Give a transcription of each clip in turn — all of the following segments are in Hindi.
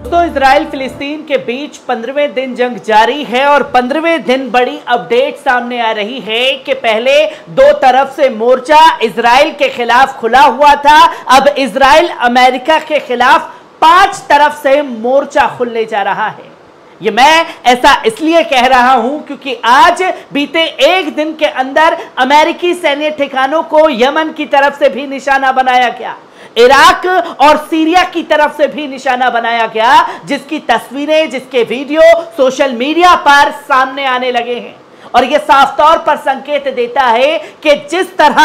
दोस्तों इसराइल फिलिस्तीन के बीच पंद्रहवें दिन जंग जारी है और पंद्रहवें दिन बड़ी अपडेट सामने आ रही है कि पहले दो तरफ़ से मोर्चा इसराइल के खिलाफ खुला हुआ था। अब इसराइल अमेरिका के खिलाफ पाँच तरफ़ से मोर्चा खुलने जा रहा है। ये मैं ऐसा इसलिए कह रहा हूँ क्योंकि आज बीते एक दिन के अंदर अमेरिकी सैन्य ठिकानों को यमन की तरफ़ से भी निशाना बनाया गया। इराक और सीरिया की तरफ़ से भी निशाना बनाया गया, जिसकी तस्वीरें, जिसके वीडियो सोशल मीडिया पर सामने आने लगे हैं। और यह साफ़ तौर पर संकेत देता है कि जिस तरह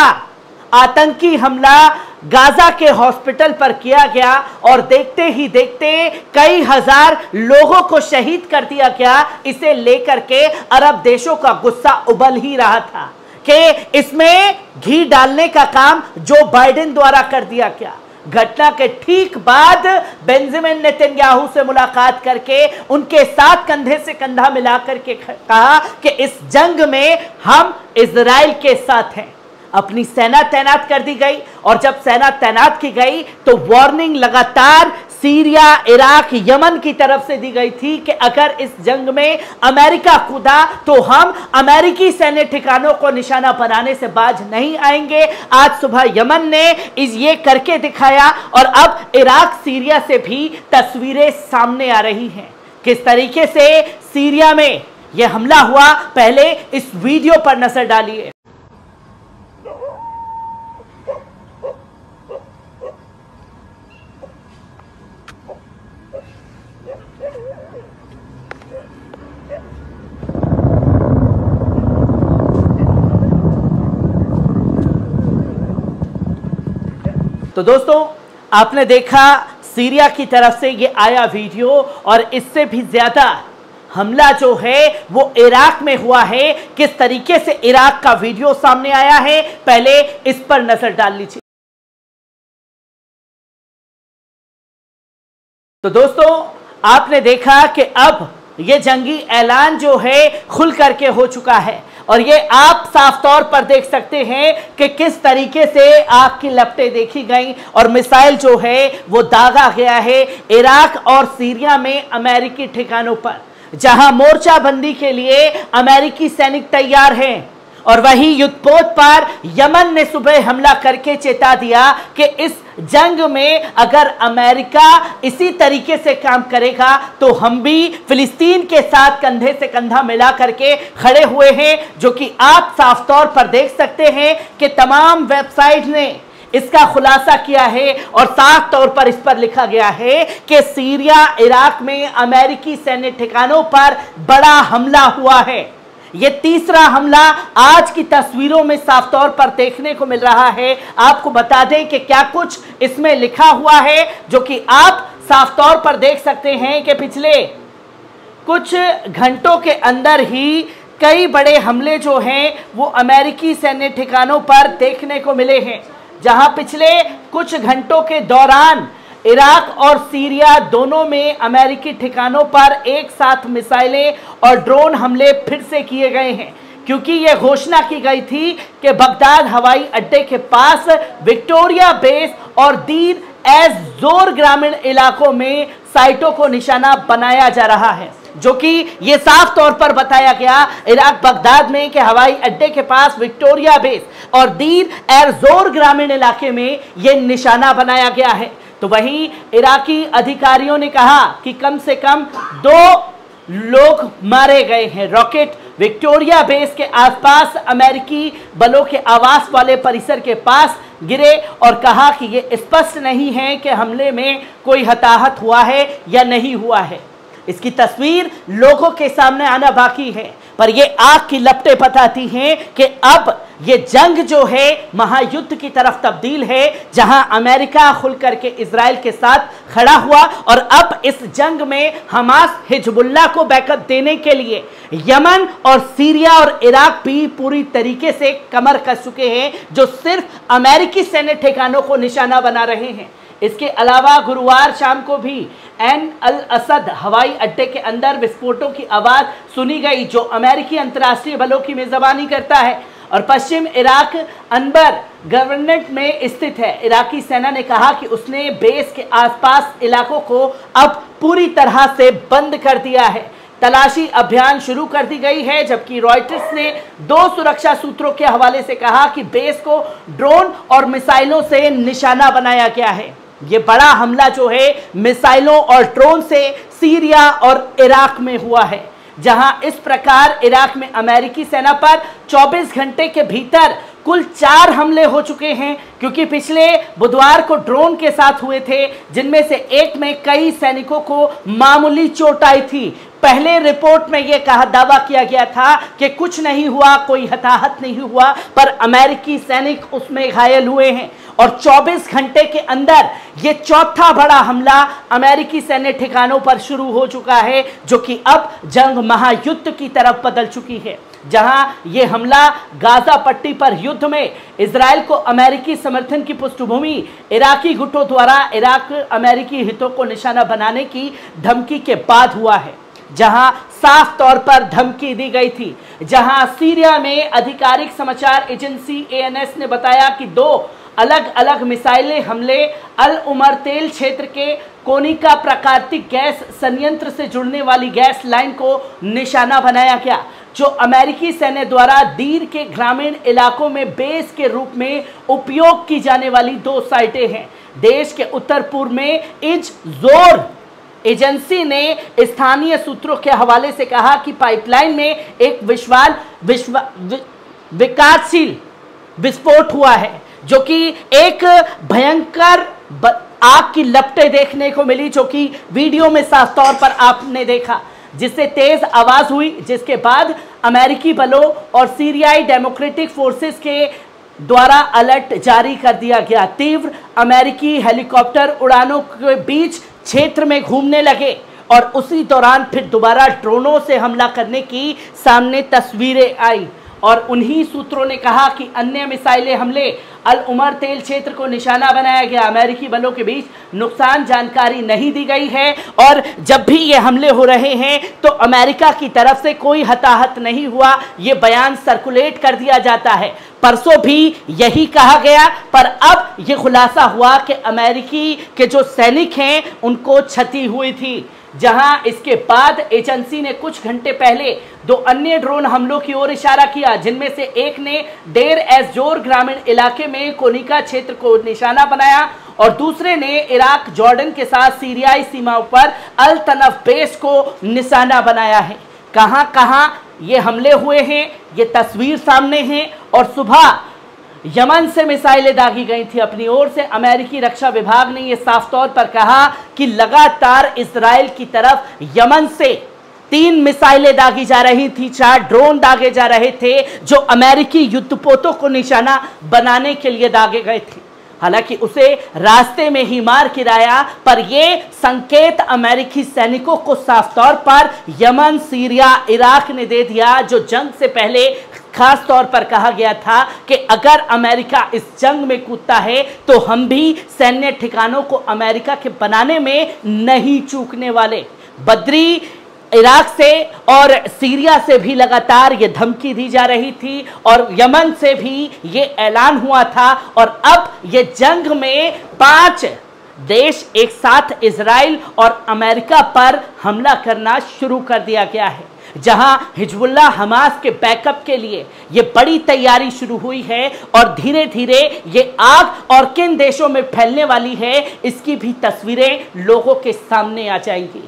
आतंकी हमला गाजा के हॉस्पिटल पर किया गया और देखते ही देखते कई हज़ार लोगों को शहीद कर दिया गया, इसे लेकर के अरब देशों का गुस्सा उबल ही रहा था कि इसमें घी डालने का काम जो बाइडेन द्वारा कर दिया गया। घटना के ठीक बाद बेंजामिन नेतन्याहू से मुलाकात करके उनके साथ कंधे से कंधा मिलाकर के कहा कि इस जंग में हम इसराइल के साथ हैं। अपनी सेना तैनात कर दी गई और जब सेना तैनात की गई तो वार्निंग लगातार सीरिया, इराक, यमन की तरफ़ से दी गई थी कि अगर इस जंग में अमेरिका कूदा तो हम अमेरिकी सैन्य ठिकानों को निशाना बनाने से बाज नहीं आएँगे। आज सुबह यमन ने इस ये करके दिखाया और अब इराक, सीरिया से भी तस्वीरें सामने आ रही हैं। किस तरीके से सीरिया में यह हमला हुआ, पहले इस वीडियो पर नज़र डालिए। तो दोस्तों, आपने देखा सीरिया की तरफ़ से ये आया वीडियो और इससे भी ज़्यादा हमला जो है, वो इराक में हुआ है। किस तरीके से इराक का वीडियो सामने आया है, पहले इस पर नज़र डाल लीजिए। तो दोस्तों, आपने देखा कि अब ये जंगी ऐलान जो है खुल करके हो चुका है। और ये आप साफ़ तौर पर देख सकते हैं कि किस तरीके से आग की लपटें देखी गई। और मिसाइल जो है, वो दागा गया है इराक और सीरिया में अमेरिकी ठिकानों पर, जहाँ मोर्चाबंदी के लिए अमेरिकी सैनिक तैयार हैं। और वही युद्धपोत पर यमन ने सुबह हमला करके चेता दिया कि इस जंग में अगर अमेरिका इसी तरीके से काम करेगा तो हम भी फिलिस्तीन के साथ कंधे से कंधा मिला करके खड़े हुए हैं, जो कि आप साफ़ तौर पर देख सकते हैं कि तमाम वेबसाइट ने इसका खुलासा किया है और साफ़ तौर पर इस पर लिखा गया है कि सीरिया, इराक में अमेरिकी सैन्य ठिकानों पर बड़ा हमला हुआ है। ये तीसरा हमला आज की तस्वीरों में साफ़ तौर पर देखने को मिल रहा है। आपको बता दें कि क्या कुछ इसमें लिखा हुआ है जो कि आप साफ़ तौर पर देख सकते हैं कि पिछले कुछ घंटों के अंदर ही कई बड़े हमले जो हैं, वो अमेरिकी सैन्य ठिकानों पर देखने को मिले हैं, जहाँ पिछले कुछ घंटों के दौरान इराक और सीरिया दोनों में अमेरिकी ठिकानों पर एक साथ मिसाइलें और ड्रोन हमले फिर से किए गए हैं। क्योंकि यह घोषणा की गई थी कि बगदाद हवाई अड्डे के पास विक्टोरिया बेस और दीन एज ज़ोर ग्रामीण इलाकों में साइटों को निशाना बनाया जा रहा है, जो कि ये साफ़ तौर पर बताया गया इराक बगदाद में कि हवाई अड्डे के पास विक्टोरिया बेस और दीन एरजोर ग्रामीण इलाके में यह निशाना बनाया गया है। तो वहीं इराकी अधिकारियों ने कहा कि कम से कम दो लोग मारे गए हैं। रॉकेट विक्टोरिया बेस के आसपास अमेरिकी बलों के आवास वाले परिसर के पास गिरे और कहा कि ये स्पष्ट नहीं है कि हमले में कोई हताहत हुआ है या नहीं हुआ है। इसकी तस्वीर लोगों के सामने आना बाकी है, पर ये आग की लपटें बताती हैं कि अब ये जंग जो है, महायुद्ध की तरफ़ तब्दील है, जहाँ अमेरिका खुल करके इसराइल के साथ खड़ा हुआ और अब इस जंग में हमास हिजबुल्ला को बैकअप देने के लिए यमन और सीरिया और इराक भी पूरी तरीके से कमर कस चुके हैं, जो सिर्फ़ अमेरिकी सैन्य ठिकानों को निशाना बना रहे हैं। इसके अलावा गुरुवार शाम को भी एन अल असद हवाई अड्डे के अंदर विस्फोटों की आवाज़ सुनी गई, जो अमेरिकी अंतर्राष्ट्रीय बलों की मेज़बानी करता है। और पश्चिम इराक अनबर गवर्नमेंट में स्थित है। इराकी सेना ने कहा कि उसने बेस के आसपास इलाकों को अब पूरी तरह से बंद कर दिया है। तलाशी अभियान शुरू कर दी गई है, जबकि रॉयटर्स ने दो सुरक्षा सूत्रों के हवाले से कहा कि बेस को ड्रोन और मिसाइलों से निशाना बनाया गया है। ये बड़ा हमला जो है, मिसाइलों और ड्रोन से सीरिया और इराक में हुआ है। जहाँ इस प्रकार इराक में अमेरिकी सेना पर 24 घंटे के भीतर कुल चार हमले हो चुके हैं, क्योंकि पिछले बुधवार को ड्रोन के साथ हुए थे, जिनमें से एक में कई सैनिकों को मामूली चोट आई थी। पहले रिपोर्ट में यह कहा, दावा किया गया था कि कुछ नहीं हुआ, कोई हताहत नहीं हुआ, पर अमेरिकी सैनिक उसमें घायल हुए हैं। और 24 घंटे के अंदर यह चौथा बड़ा हमला अमेरिकी सैन्य ठिकानों पर शुरू हो चुका है, जो कि अब जंग महायुद्ध की तरफ़ बदल चुकी है। जहाँ यह हमला गाजा पट्टी पर युद्ध में इसराइल को अमेरिकी समर्थन की पृष्ठभूमि, इराकी गुटों द्वारा इराक अमेरिकी हितों को निशाना बनाने की धमकी के बाद हुआ है। जहाँ साफ़ तौर पर धमकी दी गई थी, जहाँ सीरिया में आधिकारिक समाचार एजेंसी एएनएस ने बताया कि दो अलग अलग मिसाइलें हमले, अल उमर तेल क्षेत्र के कोनिका प्राकृतिक गैस संयंत्र से जुड़ने वाली गैस लाइन को निशाना बनाया गया, जो अमेरिकी सैन्य द्वारा दीर के ग्रामीण इलाकों में बेस के रूप में उपयोग की जाने वाली दो साइटें हैं। देश के उत्तर पूर्व में इज़ ज़ोर एजेंसी ने स्थानीय सूत्रों के हवाले से कहा कि पाइपलाइन में एक विश्वाल, विश्व विकासशील विस्फोट हुआ है, जो कि एक भयंकर आग की लपटें देखने को मिली, जो कि वीडियो में साफ़ तौर पर आपने देखा, जिससे तेज आवाज़ हुई, जिसके बाद अमेरिकी बलों और सीरियाई डेमोक्रेटिक फोर्सेस के द्वारा अलर्ट जारी कर दिया गया। तीव्र अमेरिकी हेलीकॉप्टर उड़ानों के बीच क्षेत्र में घूमने लगे और उसी दौरान फिर दोबारा ड्रोनों से हमला करने की सामने तस्वीरें आई। और उन्हीं सूत्रों ने कहा कि अन्य मिसाइलें हमले, अल उमर तेल क्षेत्र को निशाना बनाया गया। अमेरिकी बलों के बीच नुकसान जानकारी नहीं दी गई है और जब भी ये हमले हो रहे हैं तो अमेरिका की तरफ़ से कोई हताहत नहीं हुआ। ये बयान सर्कुलेट कर दिया जाता है। परसों भी यही कहा गया, पर अब ये खुलासा हुआ कि अमेरिकी के जो सैनिक हैं, उनको क्षति हुई थी। जहाँ इसके बाद एजेंसी ने कुछ घंटे पहले दो अन्य ड्रोन हमलों की ओर इशारा किया, जिनमें से एक ने डेर एसजोर ग्रामीण इलाके में कोनिका क्षेत्र को निशाना बनाया और दूसरे ने इराक, जॉर्डन के साथ सीरियाई सीमाओं पर अल तनफ बेस को निशाना बनाया है। कहाँ कहाँ ये हमले हुए हैं, ये तस्वीर सामने है और सुबह यमन से मिसाइलें दागी गई थी अपनी ओर से। अमेरिकी रक्षा विभाग ने यह साफ़ तौर पर कहा कि लगातार इसराइल की तरफ़ यमन से तीन मिसाइलें दागी जा रही थी, चार ड्रोन दागे जा रहे थे जो अमेरिकी युद्धपोतों को निशाना बनाने के लिए दागे गए थे। हालाँकि उसे रास्ते में ही मार गिराया, पर यह संकेत अमेरिकी सैनिकों को साफ़ तौर पर यमन, सीरिया, इराक ने दे दिया, जो जंग से पहले खास तौर पर कहा गया था कि अगर अमेरिका इस जंग में कूदता है तो हम भी सैन्य ठिकानों को अमेरिका के बनाने में नहीं चूकने वाले। बद्री, इराक से और सीरिया से भी लगातार ये धमकी दी जा रही थी और यमन से भी ये ऐलान हुआ था और अब ये जंग में पाँच देश एक साथ इसराइल और अमेरिका पर हमला करना शुरू कर दिया गया है। जहाँ हिजबुल्ला हमास के बैकअप के लिए ये बड़ी तैयारी शुरू हुई है और धीरे धीरे ये आग और किन देशों में फैलने वाली है, इसकी भी तस्वीरें लोगों के सामने आ जाएँगी।